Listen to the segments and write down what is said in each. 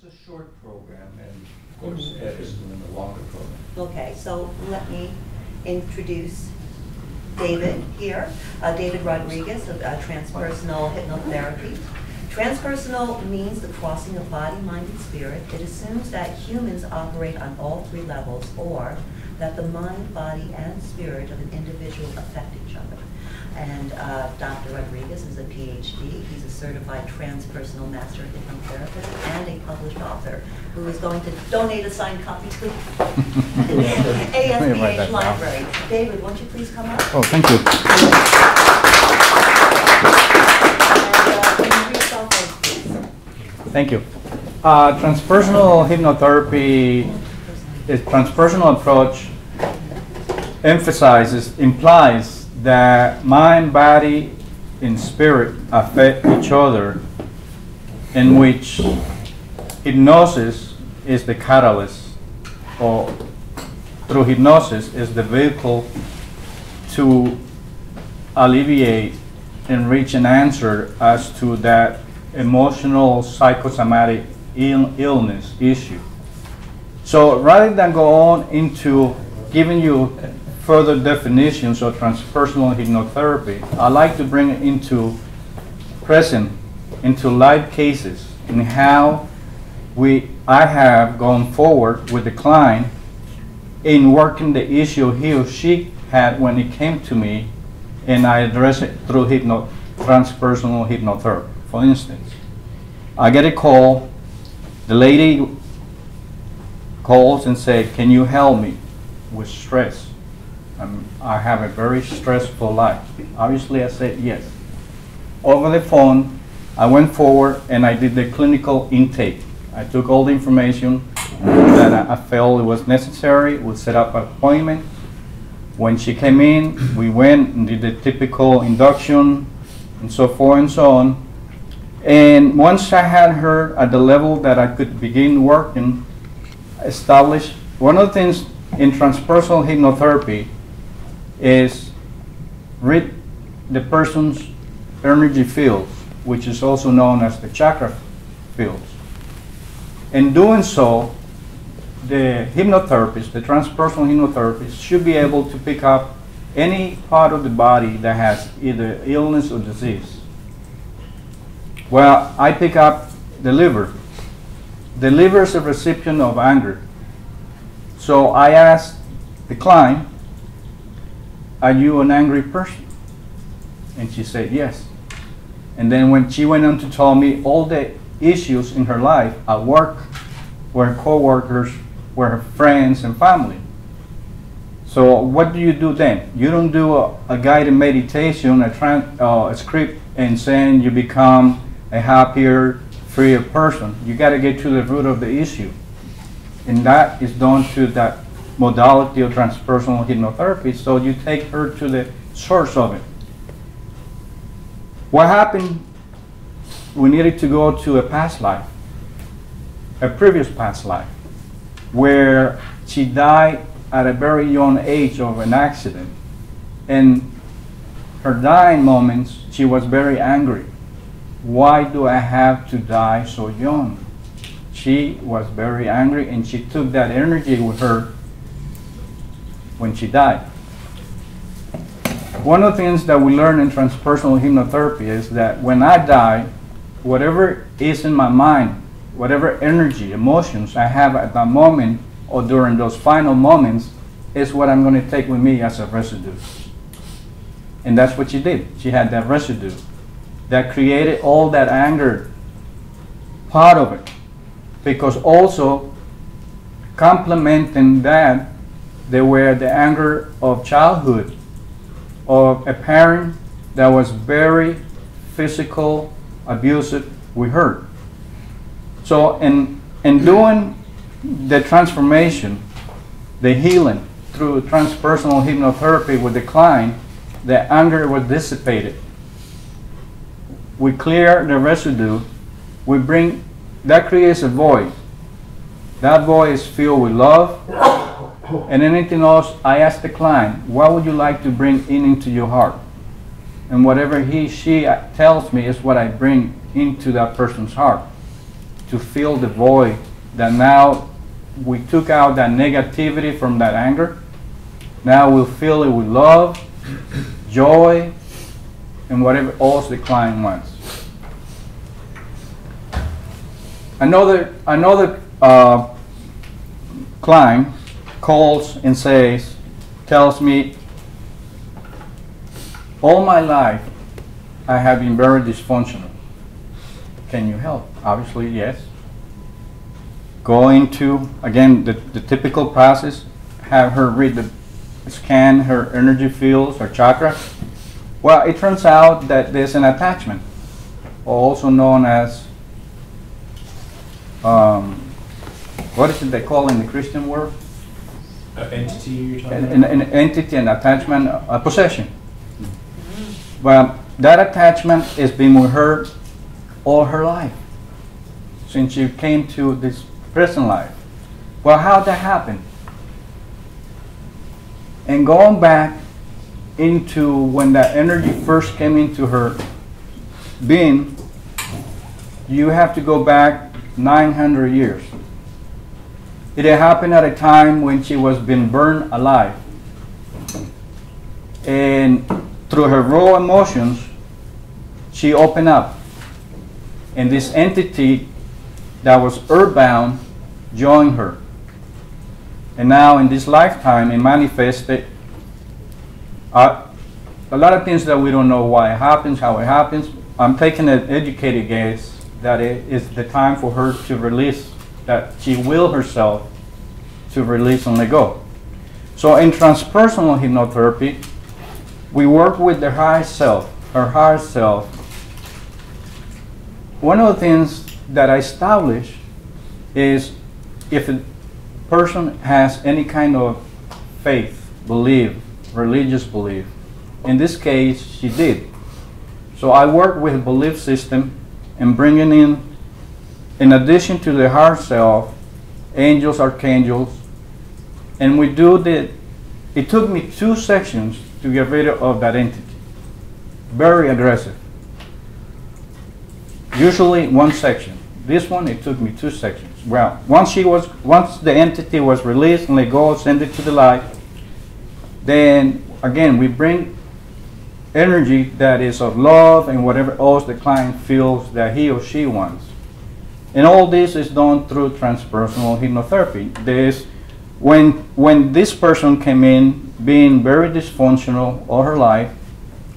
The short program, and of course, Ed is doing the longer program. Okay, so let me introduce David here, uh, David Rodriguez of uh, Transpersonal Hypnotherapy. Transpersonal means the crossing of body, mind, and spirit. It assumes that humans operate on all three levels, or that the mind, body, and spirit of an individual affect each other. And uh, Dr. Rodriguez is a PhD. He's a certified transpersonal master hypnotherapist and a published author who is going to donate a signed copy to Let me write that ASPH down. Library. David, won't you please come up? Oh, thank you. And uh, introduce. Thank you. Uh, transpersonal hypnotherapy is transpersonal approach emphasizes, implies that mind, body, and spirit affect each other, in which hypnosis is the catalyst, or through hypnosis is the vehicle to alleviate and reach an answer as to that emotional psychosomatic Ill- illness issue. So rather than go on into giving you further definitions of transpersonal hypnotherapy, I like to bring into present, into live cases, and how we I have gone forward with the client in working the issue he or she had when it came to me, and I address it through hypno, transpersonal hypnotherapy. For instance, I get a call, the lady calls and says, "Can you help me with stress? Um, I have a very stressful life." Obviously, I said yes. Over the phone, I went forward and I did the clinical intake. I took all the information that I I felt it was necessary. We set up an appointment. When she came in, we went and did the typical induction and so forth and so on. And once I had her at the level that I could begin working, establish one of the things in transpersonal hypnotherapy is read the person's energy fields, which is also known as the chakra fields. In doing so, the hypnotherapist, the transpersonal hypnotherapist, should be able to pick up any part of the body that has either illness or disease. Well, I pick up the liver. The liver is a recipient of anger. So I asked the client, Are you an angry person? And she said, Yes. And then when she went on to tell me all the issues in her life at work, where her co-workers, where her friends and family. So what do you do then? You don't do a, a guided meditation, a, uh, a script, and saying you become a happier, freer person. You got to get to the root of the issue, and that is done through that modality of transpersonal hypnotherapy. So you take her to the source of it. What happened? We needed to go to a past life, a previous past life, where she died at a very young age of an accident. And her dying moments, she was very angry. Why do I have to die so young? She was very angry and she took that energy with her when she died. One of the things that we learn in transpersonal hypnotherapy is that when I die, whatever is in my mind, whatever energy, emotions I have at that moment or during those final moments is what I'm going to take with me as a residue. And that's what she did. She had that residue that created all that anger part of it. Because also complementing that, there were the anger of childhood, of a parent that was very physical, abusive with her. So in, in doing the transformation, the healing through transpersonal hypnotherapy with the client, the anger was dissipated. We clear the residue, we bring, that creates a void. That void is filled with love, and anything else, I ask the client, what would you like to bring in into your heart? And whatever he, she tells me is what I bring into that person's heart. to fill the void that now we took out that negativity from that anger. Now we'll fill it with love, joy, and whatever else the client wants. Another, another uh, client calls and says, tells me, all my life I have been very dysfunctional. Can you help? Obviously, yes. Go into, again, the, the typical process, have her read the, scan her energy fields, her chakra. Well, it turns out that there's an attachment, also known as, um, what is it they call in the Christian world? Uh, entity you're talking An, about? an entity, an attachment, a possession. Well, that attachment has been with her all her life, since she came to this present life. Well, how that happen? And going back into when that energy first came into her being, you have to go back 900 years. It had happened at a time when she was being burned alive. And through her raw emotions, she opened up. And this entity that was earthbound joined her. And now in this lifetime, it manifested uh, a lot of things that we don't know why it happens, how it happens. I'm taking an educated guess that it is the time for her to release, that she will herself to release and let go. So in transpersonal hypnotherapy, we work with the higher self, her higher self. One of the things that I establish is if a person has any kind of faith, belief, religious belief. In this case, she did. So I work with belief system and bringing in, in addition to the higher self, angels, archangels, and we do the. It took me two sections to get rid of that entity. Very aggressive. Usually one section. This one it took me two sections. Well, once she was, once the entity was released and let go, send it to the light. Then again, we bring energy that is of love and whatever else the client feels that he or she wants. And all this is done through transpersonal hypnotherapy. This, when when this person came in being very dysfunctional all her life,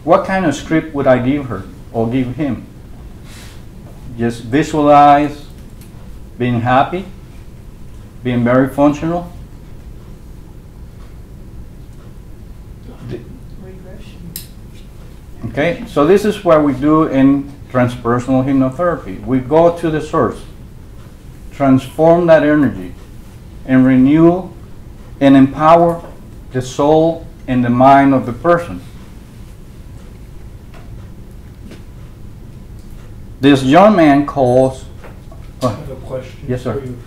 what kind of script would I give her or give him? Just visualize being happy, being very functional. Okay, so this is what we do in transpersonal hypnotherapy. We go to the source, transform that energy, and renew and empower the soul and the mind of the person. This young man calls. I have a question Yes, sir. for you.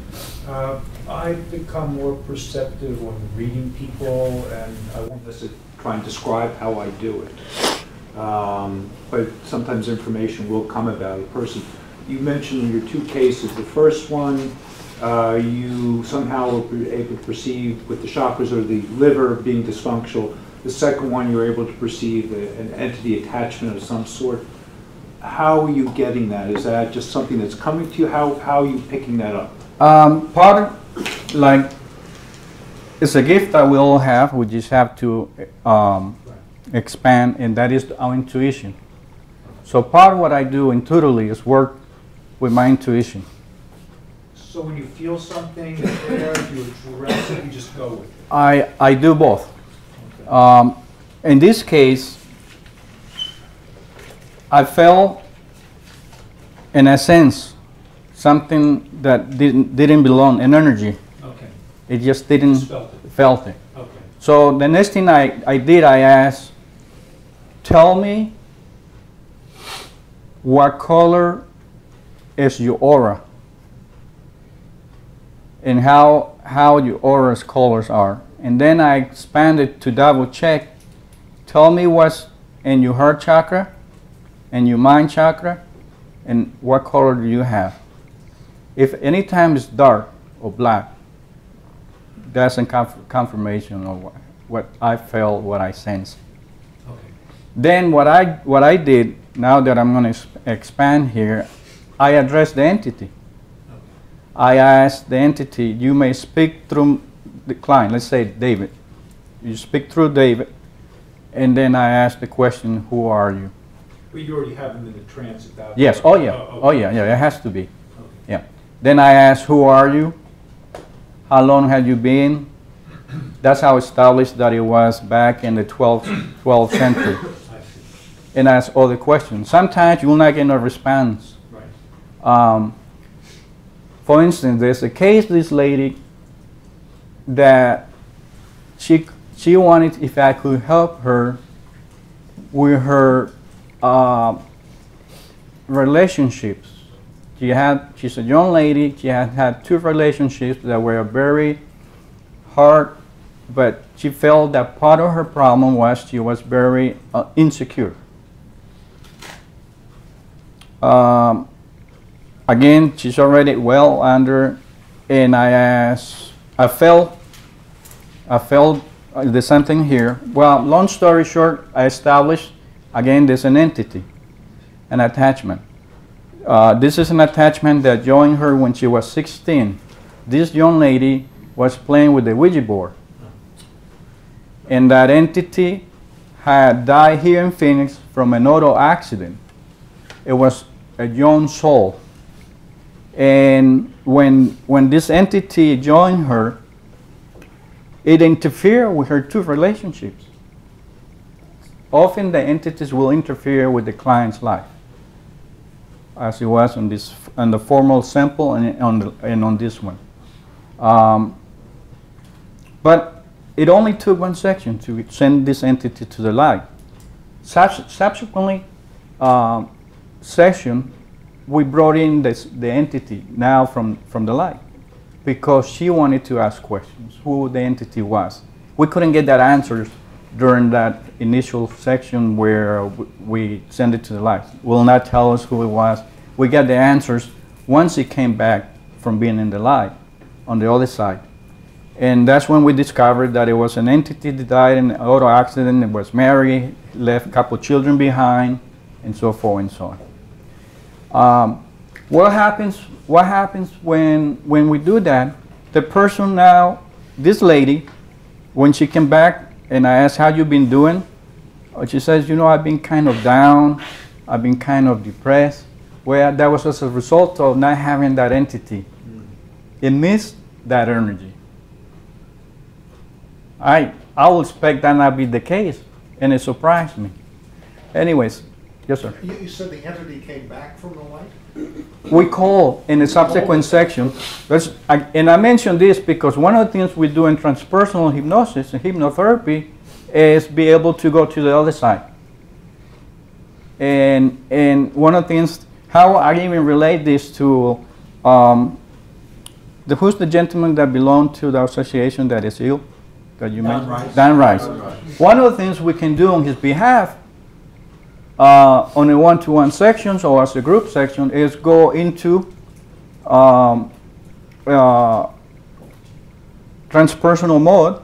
Uh, I've become more perceptive when reading people, and I won't necessarily try and describe how I do it. Um, But sometimes information will come about a person. You mentioned your two cases, the first one, uh, you somehow were able to perceive with the chakras or the liver being dysfunctional. The second one, you were able to perceive a- an entity attachment of some sort. How are you getting that? Is that just something that's coming to you? How, how are you picking that up? Um, part of, like, it's a gift that we all have. We just have to um, expand, and that is our intuition. So part of what I do intuitively is work with my intuition. So when you feel something there, you address it, you just go with it? I, I do both. Um, in this case, I felt, in a sense, something that didn't, didn't belong, an energy. Okay, It just didn't just felt it, felt it. okay. So the next thing I, I did, I asked, tell me what color is your aura and how, how your aura's colors are. And then I expanded to double check, tell me what's in your heart chakra and your mind chakra and what color do you have. If any time it's dark or black, that's a conf- confirmation of what, what I felt, what I sensed. Then what I, what I did, now that I'm going to expand here, I addressed the entity. I asked the entity, you may speak through the client, let's say David. You speak through David, and then I asked the question, who are you? Well, you already have them in the trance at that Yes, oh yeah, oh, okay. oh yeah, yeah, it has to be. Okay. Yeah. Then I asked, who are you? How long have you been? That's how established that it was back in the 12th, 12th century. And ask other questions. Sometimes you will not get no response. right. Um, for instance, there's a case this lady that she she wanted if I could help her with her uh, relationships. She had she's a young lady. She had had two relationships that were very hard, but she felt that part of her problem was she was very uh, insecure. Um, again, she's already well under, and I asked, I felt, I felt uh, there's something here. Well, long story short, I established, again, there's an entity, an attachment. Uh, this is an attachment that joined her when she was 16. This young lady was playing with the Ouija board. And that entity had died here in Phoenix from an auto accident. It was a young soul. And when, when this entity joined her, it interfered with her two relationships. Often the entities will interfere with the client's life, as it was on this on the formal sample and on the, and on this one. Um, but it only took one section to send this entity to the light. Subsequently, um, session, we brought in this, the entity now from, from the light because she wanted to ask questions, who the entity was. We couldn't get that answers during that initial section where we sent it to the light. Will not tell us who it was. We got the answers once it came back from being in the light on the other side. And that's when we discovered that it was an entity that died in an auto accident, it was married, left a couple children behind, and so forth and so on. Um, what happens? What happens when when we do that? The person now, this lady, when she came back and I asked how you've been doing, uh, she says, you know, I've been kind of down, I've been kind of depressed. Well, that was as a result of not having that entity. It missed that energy. I I would expect that not be the case, and it surprised me. Anyways, yes, sir. You, you said the entity came back from the light? We call in a subsequent section, that's, I- and I mention this because one of the things we do in transpersonal hypnosis and hypnotherapy is be able to go to the other side. And, and one of the things, how I even relate this to, um, the, who's the gentleman that belonged to the association that is ill? That you Dan mentioned? Rice. Dan Rice. Dan Rice. One of the things we can do on his behalf uh, on a one-to-one sections or as a group section is go into um, uh, transpersonal mode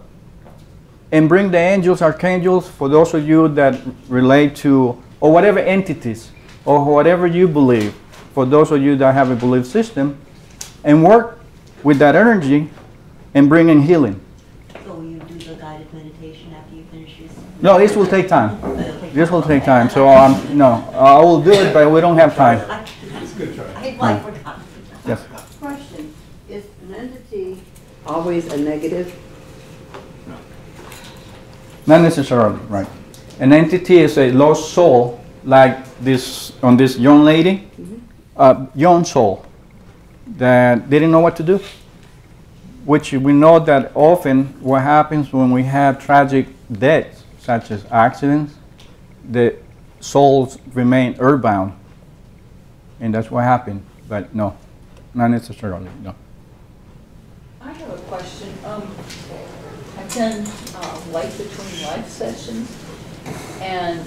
and bring the angels, archangels, for those of you that relate to, or whatever entities, or whatever you believe, for those of you that have a belief system, and work with that energy and bring in healing. So will you do the guided meditation after you finish this? No, this will take time. It'll take This will take time, so um, no, I will do it, but we don't have time. I- It's a good try. I like forgotten. Yes. Question, is an entity always a negative? No. Not necessarily, right. An entity is a lost soul, like this, on this young lady, a young soul that didn't know what to do. Which we know that often what happens when we have tragic deaths, such as accidents, the souls remain earthbound. And that's what happened, but no, not necessarily, no. I have a question. Um, I've done uh, life between life sessions, and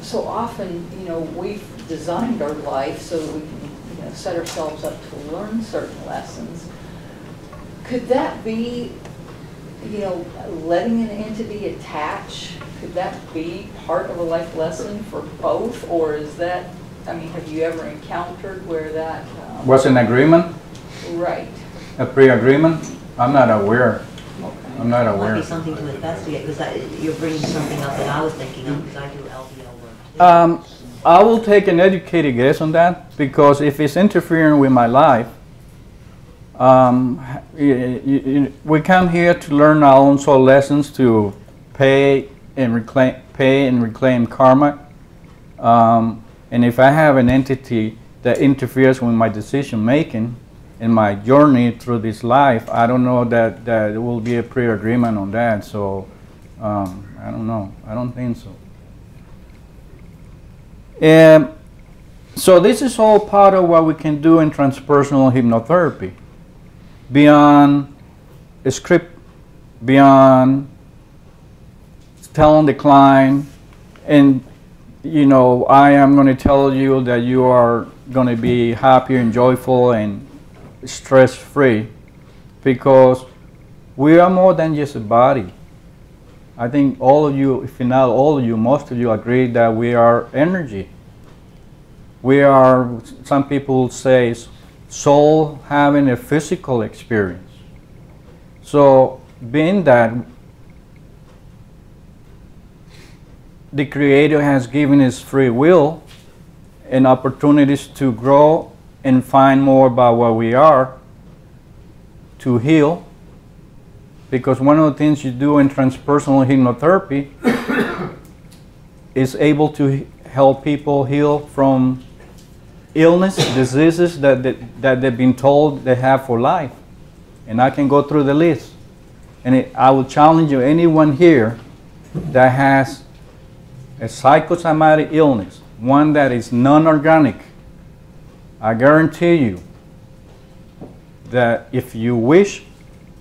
so often, you know, we've designed our life so that we can, you know, set ourselves up to learn certain lessons. Could that be, you know, letting an entity attach? Could that be part of a life lesson for both, or is that, I mean, have you ever encountered where that? um, Was an agreement, Right. a pre-agreement? I'm not aware. Okay. I'm not aware. Might aware. be something to investigate, because you're bringing something up that I was thinking of, because I do LBL work too. Um, I will take an educated guess on that because if it's interfering with my life, um, y- y- y- we come here to learn our own soul lessons to pay and reclaim, pay and reclaim karma. Um, and if I have an entity that interferes with my decision making in my journey through this life, I don't know that, that there will be a pre-agreement on that. So um, I don't know. I don't think so. Um, so this is all part of what we can do in transpersonal hypnotherapy. Beyond a script, beyond telling the client, and you know, I am going to tell you that you are going to be happy and joyful and stress free because we are more than just a body. I think all of you, if not all of you, most of you agree that we are energy. We are, some people say, soul having a physical experience. So, being that the Creator has given us free will and opportunities to grow and find more about what we are, to heal, because one of the things you do in transpersonal hypnotherapy is able to help people heal from illness, diseases that, that, that they've been told they have for life. And I can go through the list. And it, I will challenge you, anyone here that has a psychosomatic illness, one that is non organic, I guarantee you that if you wish,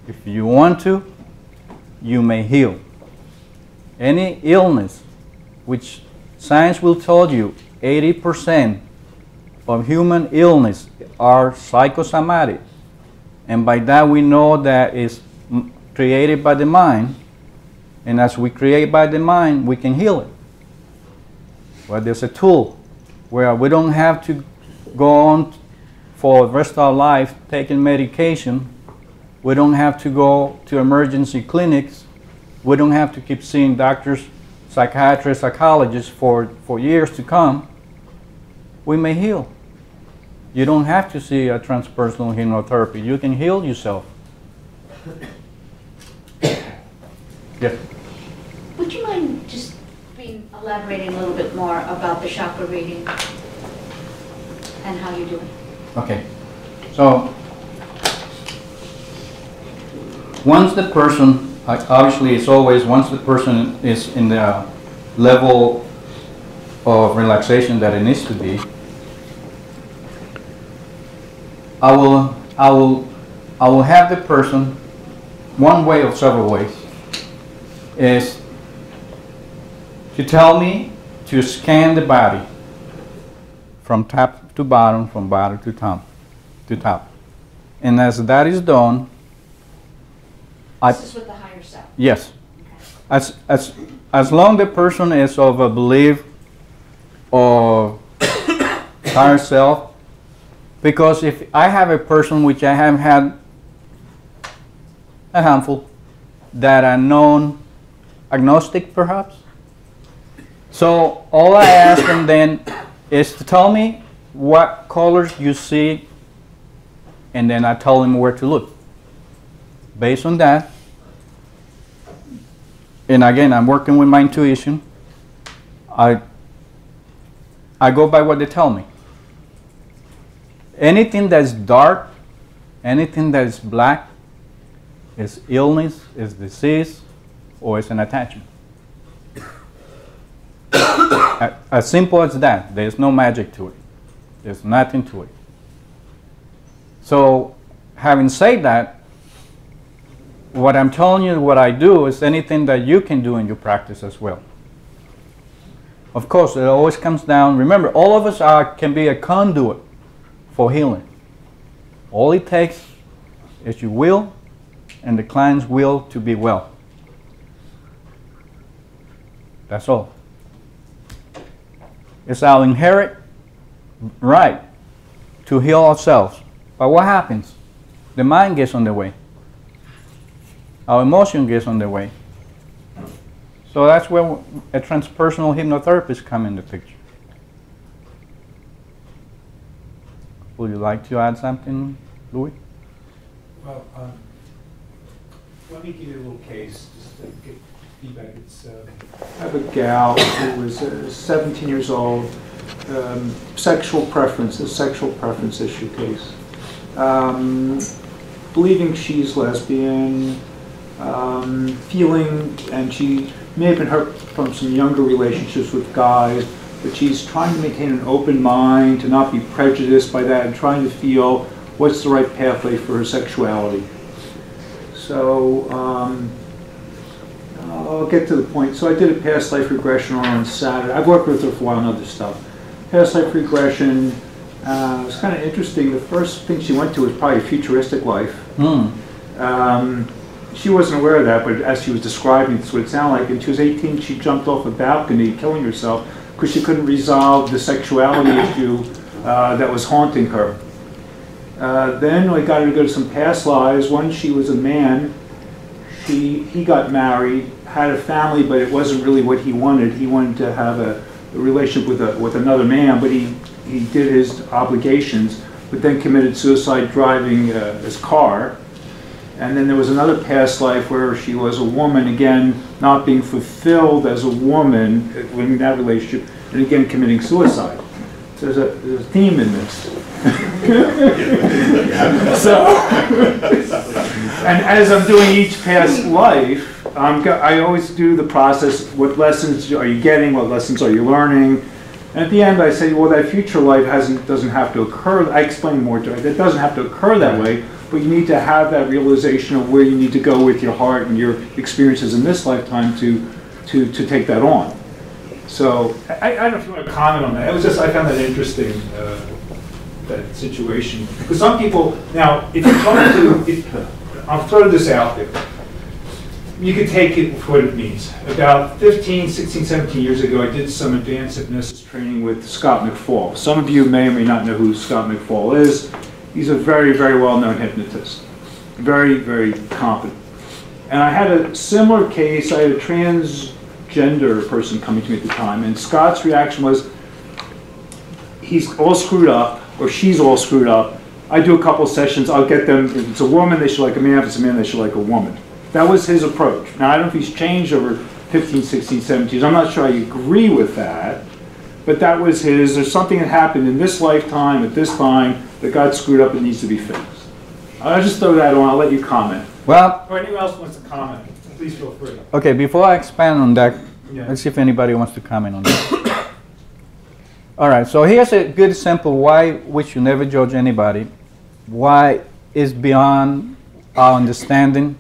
if you want to, you may heal. Any illness, which science will tell you 80% of human illness are psychosomatic. And by that we know that it's created by the mind. And as we create by the mind, we can heal it. Well, there's a tool where we don't have to go on for the rest of our life taking medication. We don't have to go to emergency clinics. We don't have to keep seeing doctors, psychiatrists, psychologists for, for years to come. We may heal. You don't have to see a transpersonal hypnotherapy. You can heal yourself. Yes. Would you mind just being, elaborating a little bit more about the chakra reading and how you do it? Okay, so once the person, obviously it's always, once the person is in the level of relaxation that it needs to be, I will, I will, I will have the person, one way or several ways, is to tell me to scan the body from top to bottom, from bottom to top, to top. And as that is done, I, This is with the higher self. yes, as, as, as long the person is of a belief of higher self, because if I have a person which I have had a handful that are known agnostic perhaps, so all I ask them then is to tell me what colors you see, and then I tell them where to look. Based on that, and again, I'm working with my intuition. I I go by what they tell me. Anything that's dark, anything that is black, is illness, is disease, or is an attachment. As simple as that. There's no magic to it. There's nothing to it. So, having said that, what I'm telling you, what I do, is anything that you can do in your practice as well. Of course, it always comes down. Remember, all of us are can be a conduit for healing. All it takes is your will and the client's will to be well. That's all. It's our inherent right to heal ourselves. But what happens? The mind gets on the way. Our emotion gets on the way. So that's where a transpersonal hypnotherapist come in the picture. Would you like to add something, Louis? Well, um, let me give you a little case, just to get feedback. It's, uh, I have a gal who was uh, 17 years old, um, sexual preference, a sexual preference issue case. Um, believing she's lesbian, um, feeling, and she may have been hurt from some younger relationships with guys, but she's trying to maintain an open mind, to not be prejudiced by that, and trying to feel what's the right pathway for her sexuality. So, um, I'll get to the point. So I did a past life regression on Saturday. I've worked with her for a while on other stuff. Past life regression, uh, was kind of interesting. The first thing she went to was probably a futuristic life. Hmm. Um, she wasn't aware of that, but as she was describing, that's what it sounded like. And she was 18, she jumped off a balcony, killing herself, because she couldn't resolve the sexuality issue uh, that was haunting her. Uh, then I got her to go to some past lives. One, she was a man. She, he got married, had a family, but it wasn't really what he wanted. He wanted to have a, a relationship with, a, with another man, but he, he did his obligations, but then committed suicide driving uh, his car. And then there was another past life where she was a woman, again, not being fulfilled as a woman in that relationship, and again committing suicide. So there's a, there's a theme in this. so, and as I'm doing each past life, I'm go- I always do the process what lessons are you getting, what lessons are you learning. And at the end, I say, well, that future life hasn't, doesn't have to occur. I explain more to it. It doesn't have to occur that way, but you need to have that realization of where you need to go with your heart and your experiences in this lifetime to, to, to take that on. So I, I don't know if you want to comment on that. It was just, I found that interesting, uh, that situation. Because some people, now, if you talk to, if, I'll throw this out there. You can take it for what it means. About 15, 16, 17 years ago, I did some advanced hypnosis training with Scott McFall. Some of you may or may not know who Scott McFall is. He's a very, very well-known hypnotist. Very, very competent. And I had a similar case. I had a transgender person coming to me at the time, and Scott's reaction was, he's all screwed up, or she's all screwed up. I do a couple sessions, I'll get them, if it's a woman, they should like a man, if it's a man, they should like a woman. That was his approach. Now, I don't know if he's changed over 15, 16, 17 years. I'm not sure I agree with that, but that was his, there's something that happened in this lifetime, at this time, that got screwed up and needs to be fixed. I'll just throw that on, I'll let you comment. Well, Or anyone else wants to comment, please feel free. okay, before I expand on that, Yeah. let's see if anybody wants to comment on that. All right, so here's a good example why we should never judge anybody, why it's beyond our understanding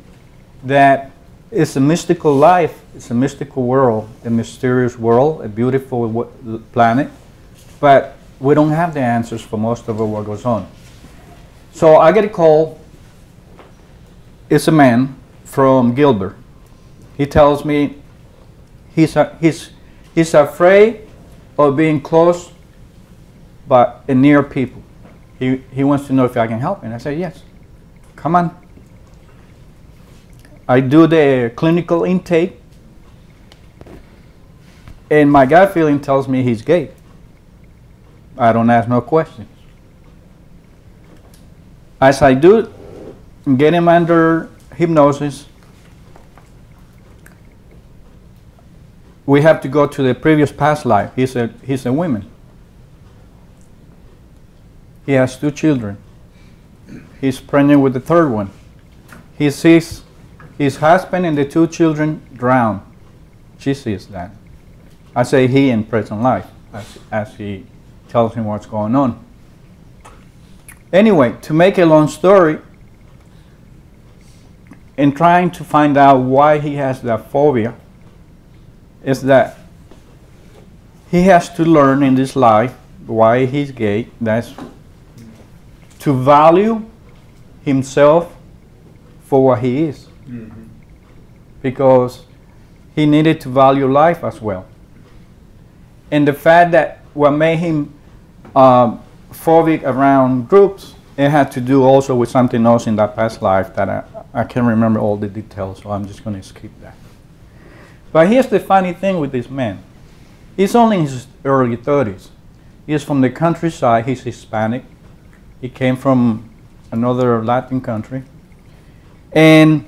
that it's a mystical life, it's a mystical world, a mysterious world, a beautiful planet, but we don't have the answers for most of what goes on. So I get a call. It's a man from Gilbert. He tells me he's, a, he's, he's afraid of being close but near people. He, he wants to know if I can help. And I say, yes, come on. I do the clinical intake, and my gut feeling tells me he's gay. I don't ask no questions. As I do get him under hypnosis, we have to go to the previous past life. He's a, he's a woman. He has two children. He's pregnant with the third one. He sees his husband and the two children drown. She sees that. I say he in present life, as, as he tells him what's going on. Anyway, to make a long story, in trying to find out why he has that phobia, is that he has to learn in this life why he's gay. That's to value himself for what he is because he needed to value life as well. And the fact that what made him um, phobic around groups, it had to do also with something else in that past life that I, I can't remember all the details, so I'm just going to skip that. But here's the funny thing with this man. He's only in his early 30s. He's from the countryside, he's Hispanic. He came from another Latin country. And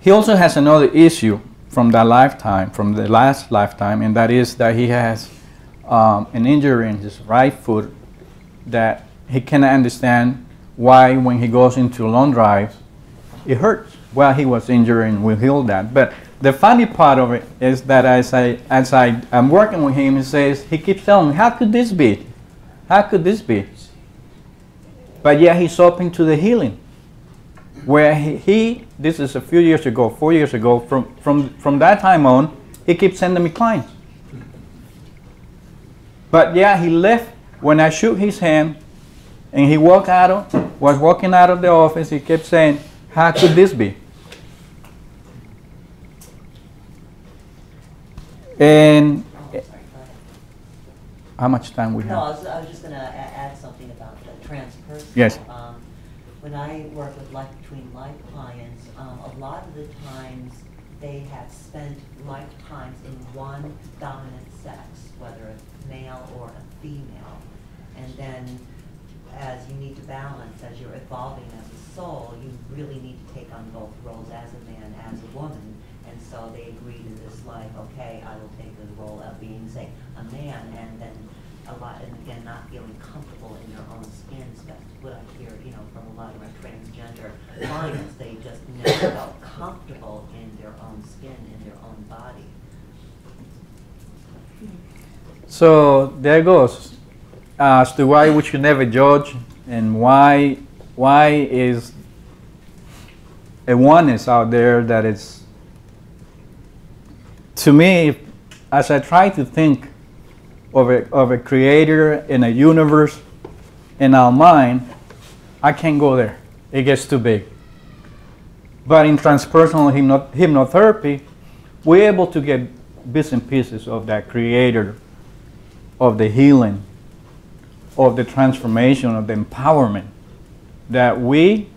he also has another issue from that lifetime, from the last lifetime, and that is that he has um, an injury in his right foot that he cannot understand why, when he goes into long drives, it hurts. Well, he was injured and we healed that. But the funny part of it is that as I as I am working with him, he says he keeps telling me, "How could this be? How could this be?" But yet he's open to the healing where he, this is a few years ago, four years ago, from, from, from that time on, he keeps sending me clients. But yeah, he left when I shook his hand and he walked out of, was walking out of the office, he kept saying, how could this be? And how much time we No, I have? was, I was just gonna add something about the transpersonal. Yes. Um, When I work with life between life clients, um, a lot of the times, they have spent lifetimes in one dominant sex, whether a male or a female. And then, as you need to balance, as you're evolving as a soul, you really need to take on both roles as a man, as a woman. And so they agreed in this life, okay, I will take the role of being, say, a man, and then a lot, and again, not feeling comfortable in their own skin, that's what I hear, you know, from a lot of my transgender clients, they just never felt comfortable in their own skin, in their own body. So there goes. As to why we should never judge and why why is a oneness out there that is to me as I try to think of a, of a creator in a universe in our mind, I can't go there. It gets too big. But in transpersonal hypno- hypnotherapy, we're able to get bits and pieces of that creator of the healing, of the transformation, of the empowerment that we,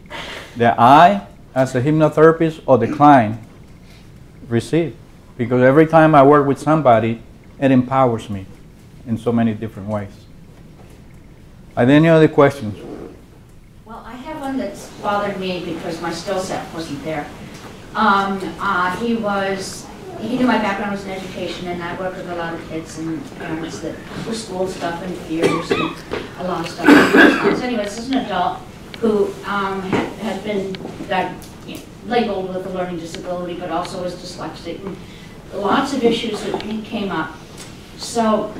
that I, as a hypnotherapist or the client, receive. Because every time I work with somebody, it empowers me in so many different ways. Are there any other questions? Well, I have one that's bothered me because my skill set wasn't there. Um, uh, he was, he knew my background was in education, and I worked with a lot of kids and parents that were school stuff and fears and a lot of stuff. So anyway, this is an adult who um, had, had been you know, labeled with a learning disability, but also was dyslexic, and lots of issues that came up. So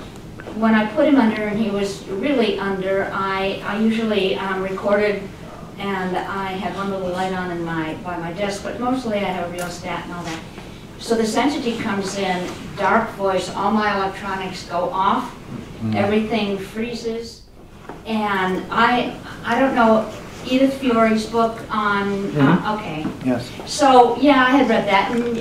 when I put him under, and he was really under, I, I usually um, recorded, and I had one little light on in my, by my desk, but mostly I have a rheostat and all that. So this entity comes in, dark voice, all my electronics go off, everything freezes, and I, I don't know, Edith Fiore's book on, uh, okay. Yes. So, yeah, I had read that, and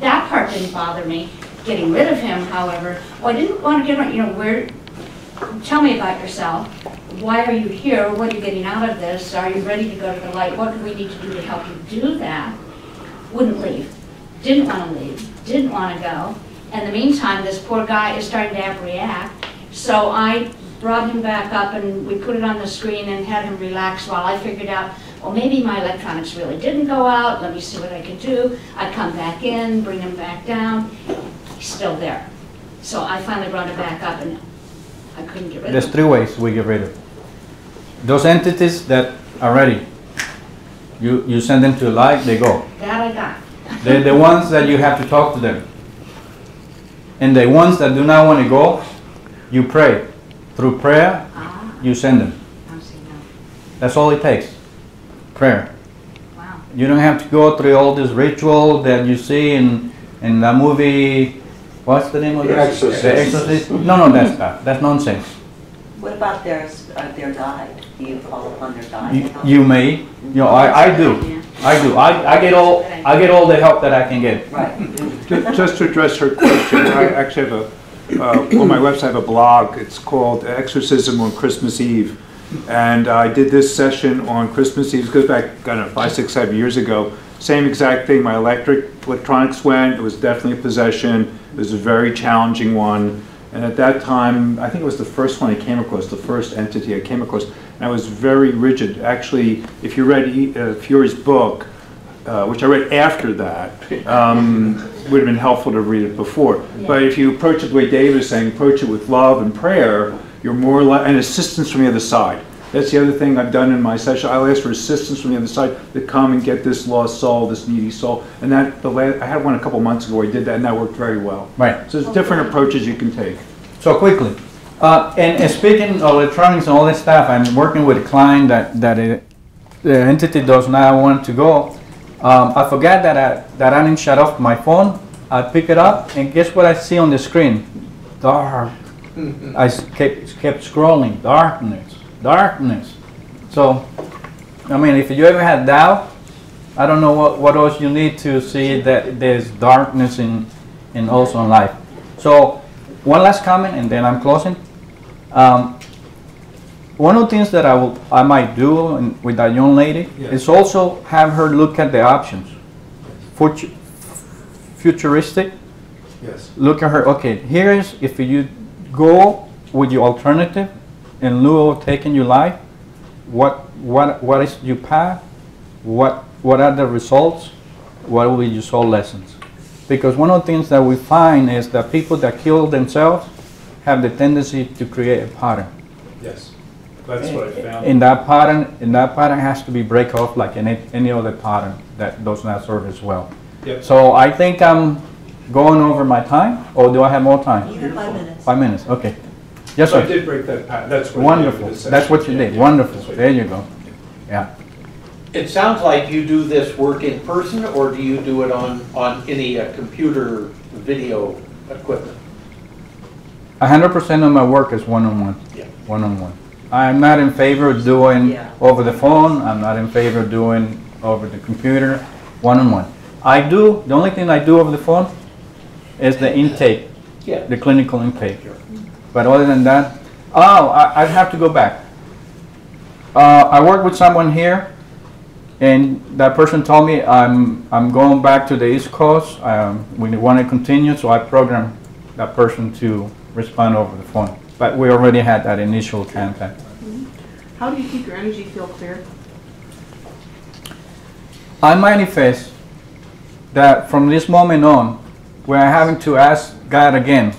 that part didn't bother me. Getting rid of him, however, I didn't want to get, rid- you know, where, tell me about yourself. Why are you here? What are you getting out of this? Are you ready to go to the light? What do we need to do to help you do that? Wouldn't leave, didn't want to leave, didn't want to go. In the meantime, this poor guy is starting to have react. So I brought him back up and we put it on the screen and had him relax while I figured out, well, maybe my electronics really didn't go out. Let me see what I can do. I come back in, bring him back down. Still there. So I finally brought it back up and I couldn't get rid of it. There's three ways we get rid of. Those entities that are ready, you, you send them to light, they go. That I got. They're the ones that you have to talk to them. And the ones that do not want to go, you pray. Through prayer, Ah, you send them. I see now. That's all it takes. Prayer. Wow. You don't have to go through all this ritual that you see in, in the movie, what's the name of The it? Exorcist. The Exorcist? No, no, that's not, that's nonsense. What about their, uh, their guide? Do you call upon their guide? You, you may, you know, I, I do, I do. I, I get all, I get all the help that I can get. Right. Just to address her question, I actually have a, uh, on my website, I have a blog, it's called Exorcism on Christmas Eve. And I did this session on Christmas Eve, it goes back, I don't know, five, six, seven years ago. Same exact thing, my electric, electronics went, it was definitely a possession, it was a very challenging one. And at that time, I think it was the first one I came across, the first entity I came across, and I was very rigid. Actually, if you read E- uh, Fiore's book, uh, which I read after that, um, would have been helpful to read it before. But if you approach it the way David is saying, approach it with love and prayer, you're more li- and assistance from the other side. That's the other thing I've done in my session. I'll ask for assistance from the other side to come and get this lost soul, this needy soul. And that the la- I had one a couple months ago. where I did that, and that worked very well. Right. So there's different approaches you can take. So quickly, uh, and, and speaking of electronics and all this stuff, I'm working with a client that, that it, the entity does not want to go. Um, I forgot that I, that I didn't shut off my phone. I pick it up and guess what I see on the screen? Dark. I s- kept, kept scrolling, darkness, darkness. So, I mean, if you ever had doubt, I don't know what, what else you need to see that there's darkness in, in also in life. So, one last comment and then I'm closing. Um, one of the things that I will, I might do in- with that young lady is also have her look at the options. Futu- Futuristic, Yes. look at her, okay, here is, if you go with your alternative in lieu of taking your life, what, what, what is your path? What, what are the results? What will be your soul lessons? Because one of the things that we find is that people that kill themselves have the tendency to create a pattern. Yes. That's what I found. And that pattern, and that pattern has to be break off like any, any other pattern that does not serve as well. Yep. So I think I'm going over my time, or do I have more time? You have five minutes. Five minutes, okay. Yes, So I did break that pattern. That's what I did with Wonderful. That's what you session. did. Yeah, Wonderful. that's There you go. Yeah. It sounds like you do this work in person, or do you do it on, on any uh, computer video equipment? A hundred percent of my work is one-on-one. Yeah. One-on-one. I'm not in favor of doing Yeah. over the phone. I'm not in favor of doing over the computer. One-on-one. I do, the only thing I do over the phone is the intake, Yeah. the clinical intake. But other than that, oh, I, I'd have to go back. Uh, I work with someone here, and that person told me I'm, I'm going back to the East Coast. Um, we want to continue, so I program that person to respond over the phone. But we already had that initial contact. How do you keep your energy feel clear? I manifest that from this moment on, we're having to ask God again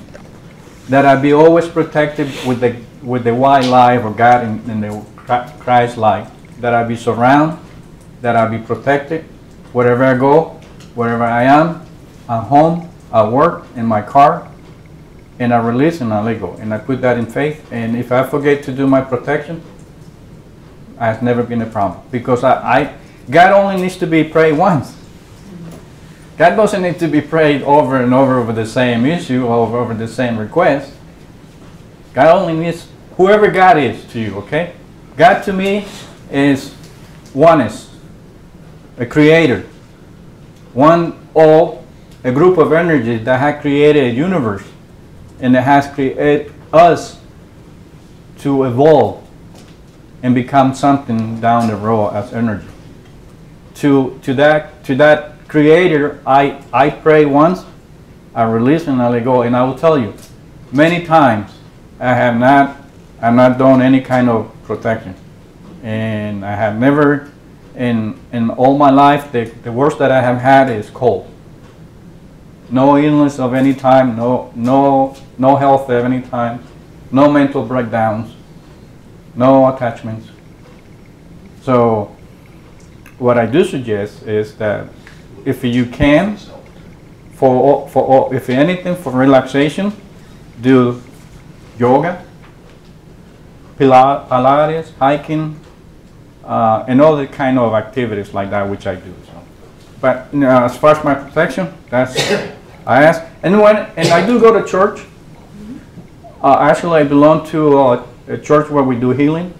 that I be always protected with the with the light or God in, in the Christ life, That I be surrounded, that I be protected wherever I go, wherever I am, at home, at work, in my car, and I release and I let go. And I put that in faith. And if I forget to do my protection, has never been a problem because I, I God only needs to be prayed once. God doesn't need to be prayed over and over over the same issue or over the same request. God only needs whoever God is to you, okay? God to me is oneness, a creator, one all, a group of energies that has created a universe and that has created us to evolve and become something down the road as energy. To to that to that creator, I I pray once, I release and I let go, and I will tell you, many times I have not I have not done any kind of protection, and I have never in in all my life the, the worst that I have had is cold. No illness of any time, no no no health of any time, no mental breakdowns no attachments. So, what I do suggest is that if you can, for all- for all- if anything for relaxation, do yoga, Pilates, hiking, uh, and other kind of activities like that, which I do. So, but you know, as far as my protection, that's I ask. And when and I do go to church. Uh, actually, I belong to uh, a church where we do healing.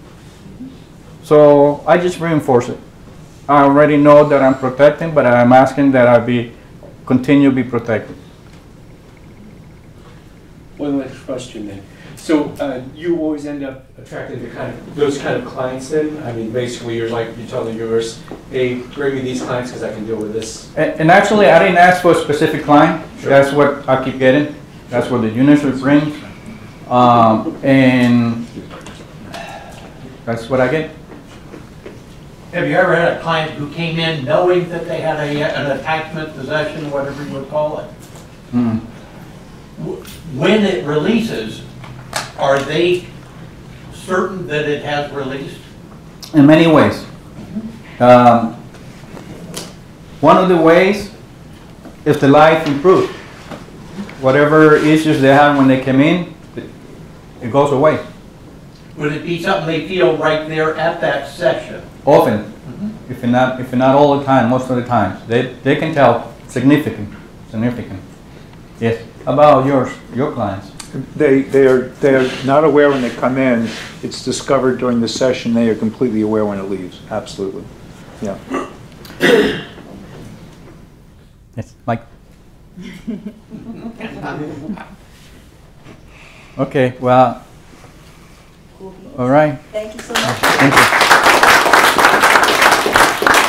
So I just reinforce it. I already know that I'm protecting, but I'm asking that I be, continue to be protected. One last question then. So uh, you always end up attracting the kind of, those kind of clients then? I mean, basically, you're like, you're telling yours, hey, bring me these clients because I can deal with this. And, and actually, I didn't ask for a specific client. Sure. That's what I keep getting. That's what the units will bring. Um, and that's what I get. Have you ever had a client who came in knowing that they had a, an attachment possession, whatever you would call it? Hmm. When it releases, are they certain that it has released? in many ways. Um, one of the ways is the life improved. Whatever issues they had when they came in, it, it goes away. Would it be something they feel right there at that session? Often, if not, if not all the time, most of the time, they, they can tell significant, significant. Yes. About yours, your clients? They, they are, they are not aware when they come in, it's discovered during the session, they are completely aware when it leaves, absolutely, yeah. Yes, Mike. Okay, well, all right. Thank you so much. Thank you.